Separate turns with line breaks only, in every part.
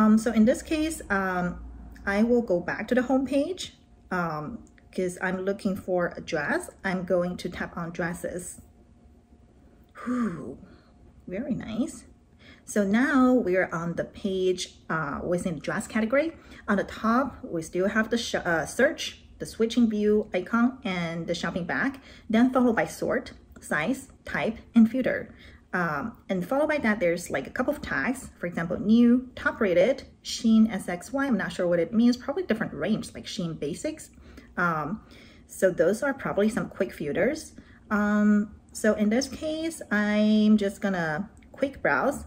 Um, so in this case, um, I will go back to the home page because um, I'm looking for a dress. I'm going to tap on dresses. Whew, very nice. So now we're on the page uh, within the dress category. On the top, we still have the uh, search, the switching view icon, and the shopping bag, then followed by sort, size, type, and filter. Um, and followed by that, there's like a couple of tags, for example, new, top rated, Shein SXY, I'm not sure what it means, probably different range, like Shein Basics. Um, so those are probably some quick filters. Um, so in this case, I'm just gonna quick browse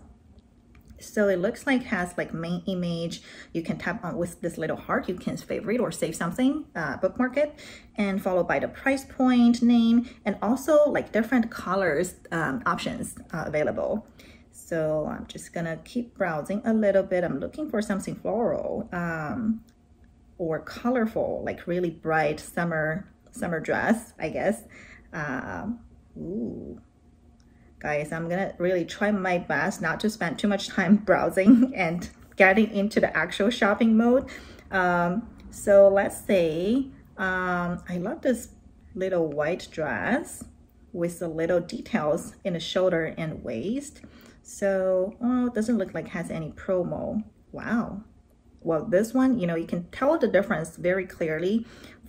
so it looks like has like main image. You can tap on with this little heart. You can favorite or save something, uh, bookmark it, and followed by the price point, name, and also like different colors um, options uh, available. So I'm just gonna keep browsing a little bit. I'm looking for something floral um, or colorful, like really bright summer summer dress, I guess. Um, ooh guys, I'm gonna really try my best not to spend too much time browsing and getting into the actual shopping mode. Um, so let's say, um, I love this little white dress with the little details in the shoulder and waist. So, oh, it doesn't look like has any promo. Wow. Well, this one, you know, you can tell the difference very clearly.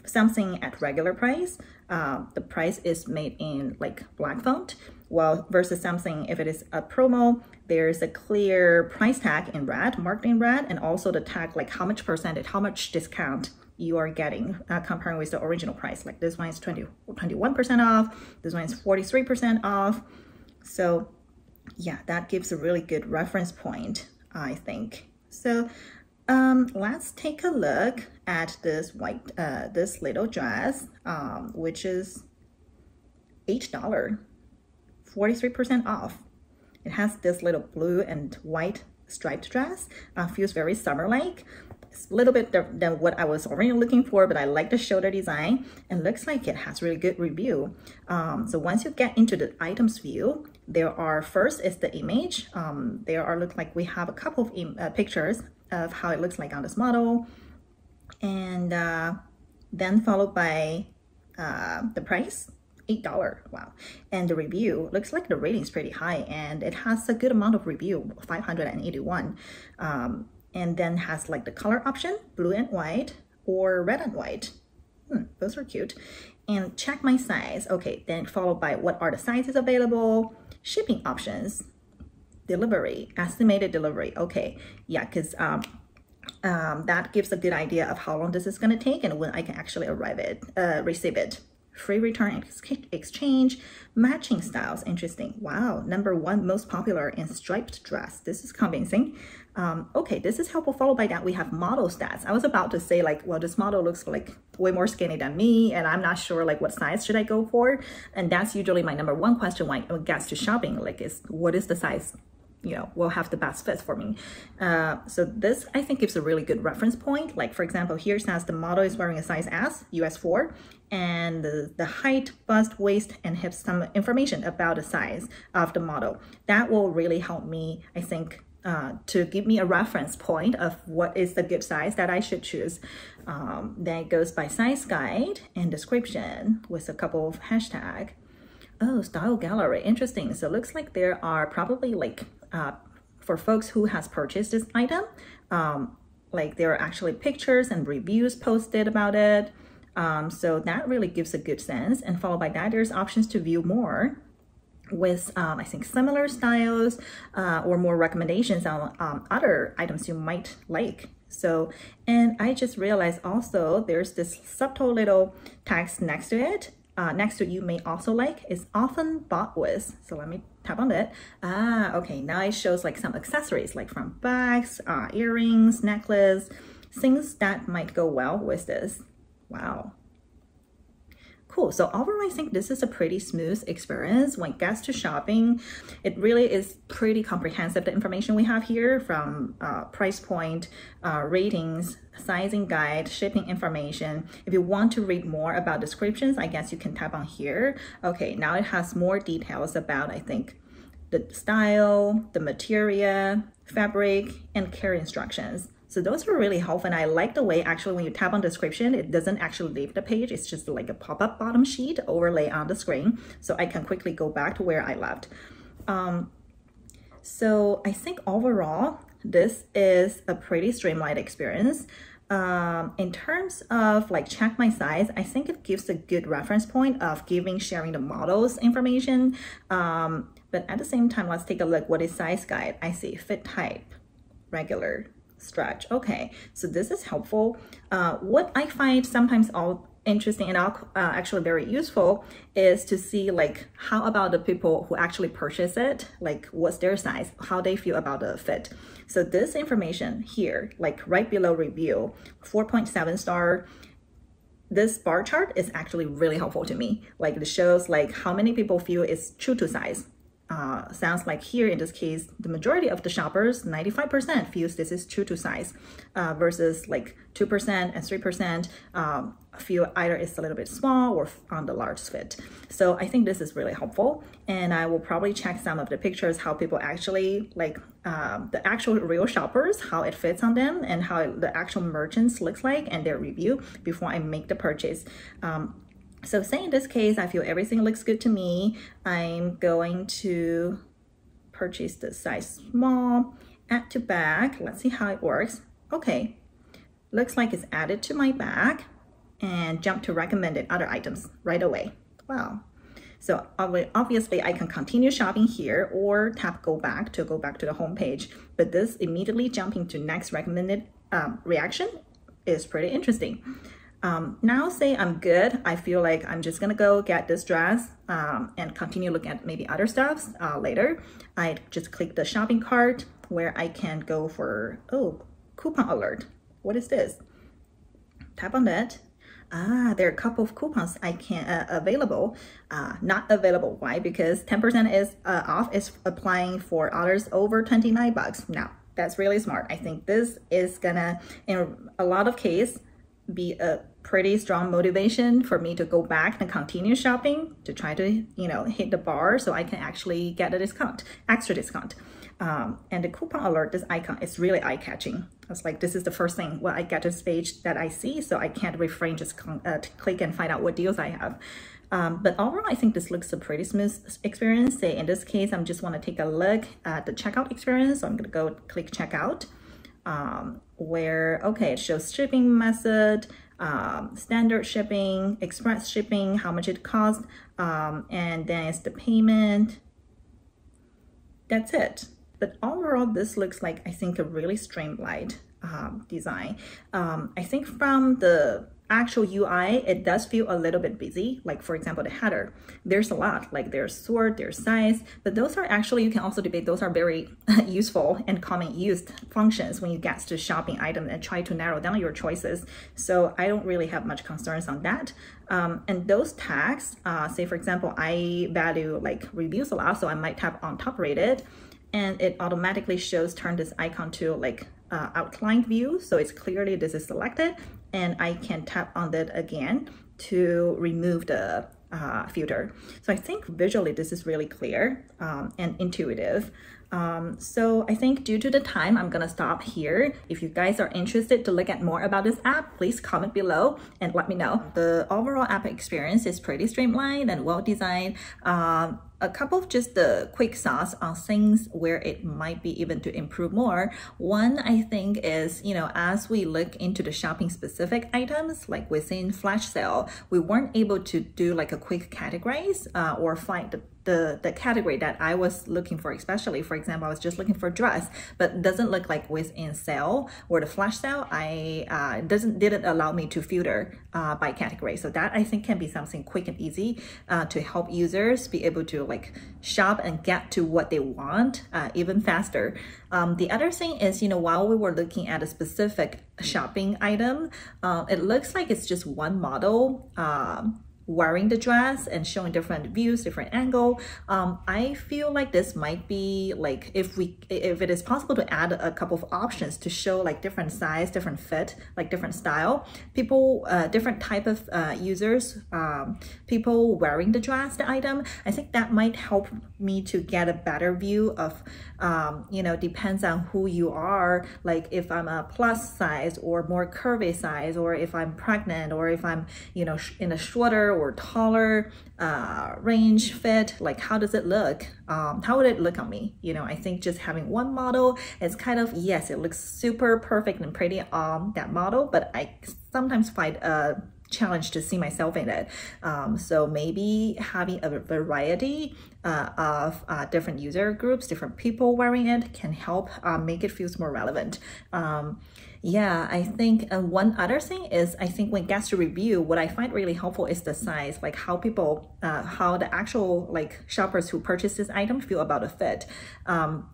Something at regular price, uh, the price is made in like black font well, versus something, if it is a promo, there's a clear price tag in red, marked in red, and also the tag, like how much percentage, how much discount you are getting uh, comparing with the original price. Like this one is 20, 21% off, this one is 43% off. So yeah, that gives a really good reference point, I think. So um, let's take a look at this white, uh, this little dress, um, which is $8. 43% off. It has this little blue and white striped dress. Uh, feels very summer-like. It's a little bit different than what I was already looking for, but I like the shoulder design and looks like it has really good review. Um, so once you get into the items view, there are first is the image. Um, there are look like we have a couple of uh, pictures of how it looks like on this model, and uh, then followed by uh, the price $8. Wow. And the review looks like the rating is pretty high and it has a good amount of review, 581. Um, and then has like the color option, blue and white or red and white. Hmm, those are cute. And check my size. Okay, then followed by what are the sizes available, shipping options, delivery, estimated delivery. Okay, yeah, because um, um, that gives a good idea of how long this is going to take and when I can actually arrive it, uh, receive it free return ex exchange, matching styles. Interesting. Wow. Number one most popular in striped dress. This is convincing. Um, okay, this is helpful. Followed by that, we have model stats. I was about to say like, well, this model looks like way more skinny than me, and I'm not sure like what size should I go for. And that's usually my number one question when it gets to shopping. Like, is what is the size you know, will have the best fit for me. Uh, so this, I think, gives a really good reference point. Like, for example, here says the model is wearing a size S, US 4, and the, the height, bust, waist, and hips, some information about the size of the model. That will really help me, I think, uh, to give me a reference point of what is the good size that I should choose. Um, then it goes by size guide and description with a couple of hashtag. Oh, style gallery, interesting. So it looks like there are probably like uh, for folks who has purchased this item, um, like there are actually pictures and reviews posted about it. Um, so that really gives a good sense. And followed by that, there's options to view more with, um, I think, similar styles uh, or more recommendations on um, other items you might like. So, and I just realized also there's this subtle little text next to it uh, next to you may also like is often bought with. So let me tap on it. Ah, okay, now it shows like some accessories like from bags, uh, earrings, necklace, things that might go well with this. Wow. Cool. So overall, I think this is a pretty smooth experience when it gets to shopping. It really is pretty comprehensive, the information we have here from uh, price point, uh, ratings, sizing guide, shipping information. If you want to read more about descriptions, I guess you can tap on here. Okay, now it has more details about, I think, the style, the material, fabric, and care instructions. So those were really helpful. And I like the way actually when you tap on description, it doesn't actually leave the page. It's just like a pop-up bottom sheet overlay on the screen. So I can quickly go back to where I left. Um, so I think overall, this is a pretty streamlined experience. Um, in terms of like check my size, I think it gives a good reference point of giving, sharing the models information. Um, but at the same time, let's take a look. What is size guide? I see fit type, regular, stretch. Okay, so this is helpful. Uh, what I find sometimes all interesting and uh, actually very useful is to see like how about the people who actually purchase it? Like what's their size? How they feel about the fit? So this information here like right below review 4.7 star this bar chart is actually really helpful to me. Like it shows like how many people feel it's true to size uh, sounds like here in this case, the majority of the shoppers, 95% feels this is true to size uh, versus like 2% and 3% um, feel either it's a little bit small or on the large fit. So I think this is really helpful. And I will probably check some of the pictures, how people actually like um, the actual real shoppers, how it fits on them and how the actual merchants looks like and their review before I make the purchase. Um, so say in this case, I feel everything looks good to me. I'm going to purchase the size small, add to bag. Let's see how it works. Okay, looks like it's added to my bag and jump to recommended other items right away. Wow. So obviously I can continue shopping here or tap go back to go back to the home page. But this immediately jumping to next recommended um, reaction is pretty interesting. Um, now say I'm good, I feel like I'm just gonna go get this dress um, and continue looking at maybe other stuffs uh, later. I just click the shopping cart where I can go for, oh, coupon alert. What is this? Tap on that. Ah, there are a couple of coupons I can uh, available. Uh, not available. Why? Because 10% is uh, off is applying for orders over 29 bucks. Now, that's really smart. I think this is gonna, in a lot of case, be a pretty strong motivation for me to go back and continue shopping to try to, you know, hit the bar so I can actually get a discount, extra discount. Um, and the coupon alert, this icon is really eye-catching. I was like, this is the first thing when I get to this page that I see, so I can't refrain, just uh, click and find out what deals I have. Um, but overall, I think this looks a pretty smooth experience. Say in this case, I'm just want to take a look at the checkout experience. So I'm going to go click checkout um, where, okay, it shows shipping method, um, standard shipping, express shipping, how much it costs, um, and then it's the payment. That's it. But overall, this looks like, I think, a really streamlined um, design. Um, I think from the actual UI, it does feel a little bit busy. Like for example, the header, there's a lot, like there's sort, there's size, but those are actually, you can also debate, those are very useful and common used functions when you get to shopping item and try to narrow down your choices. So I don't really have much concerns on that. Um, and those tags, uh, say for example, I value like reviews a lot, so I might tap on top rated and it automatically shows turn this icon to like uh, outline view. So it's clearly this is selected and I can tap on that again to remove the uh, filter. So I think visually this is really clear um, and intuitive. Um, so I think due to the time, I'm gonna stop here. If you guys are interested to look at more about this app, please comment below and let me know. The overall app experience is pretty streamlined and well designed. Um, a couple of just the quick thoughts on things where it might be even to improve more. One, I think is, you know, as we look into the shopping specific items, like within flash sale, we weren't able to do like a quick categorize uh, or find the the, the category that I was looking for, especially, for example, I was just looking for dress, but doesn't look like within sale or the flash sale, I uh, doesn't didn't allow me to filter uh, by category. So that I think can be something quick and easy uh, to help users be able to like shop and get to what they want uh, even faster. Um, the other thing is, you know, while we were looking at a specific shopping item, uh, it looks like it's just one model. Um, wearing the dress and showing different views, different angle. Um, I feel like this might be like if we if it is possible to add a couple of options to show like different size, different fit, like different style, people, uh, different type of uh, users, um, people wearing the dress, the item. I think that might help me to get a better view of, um, you know, depends on who you are. Like if I'm a plus size or more curvy size, or if I'm pregnant, or if I'm, you know, in a shorter or taller uh, range fit, like how does it look? Um, how would it look on me? You know, I think just having one model is kind of, yes, it looks super perfect and pretty on that model, but I sometimes find a challenge to see myself in it. Um, so maybe having a variety uh, of uh, different user groups, different people wearing it can help uh, make it feels more relevant. Um, yeah, I think uh, one other thing is I think when guests review, what I find really helpful is the size, like how people, uh, how the actual like shoppers who purchase this item feel about the fit. Um,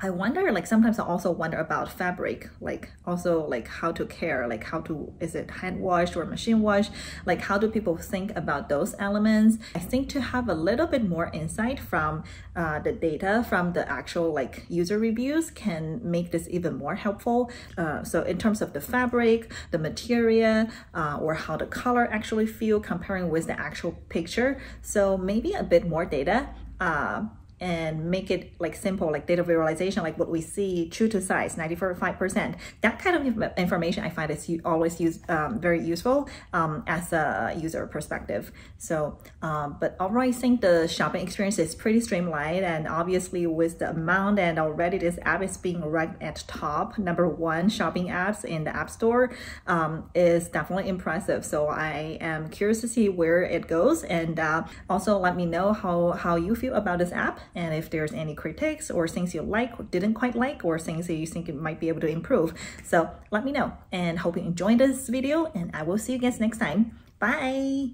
I wonder, like sometimes I also wonder about fabric, like also like how to care, like how to, is it hand washed or machine washed? Like how do people think about those elements? I think to have a little bit more insight from uh, the data from the actual like user reviews can make this even more helpful. Uh, so in terms of the fabric, the material, uh, or how the color actually feel comparing with the actual picture. So maybe a bit more data uh, and make it like simple, like data visualization, like what we see true to size, 95%. That kind of information I find is always use, um, very useful um, as a user perspective. So, um, but overall, I think the shopping experience is pretty streamlined and obviously with the amount and already this app is being ranked at top, number one shopping apps in the App Store um, is definitely impressive. So I am curious to see where it goes and uh, also let me know how, how you feel about this app and if there's any critiques or things you like or didn't quite like or things that you think you might be able to improve. So let me know and hope you enjoyed this video and I will see you guys next time. Bye!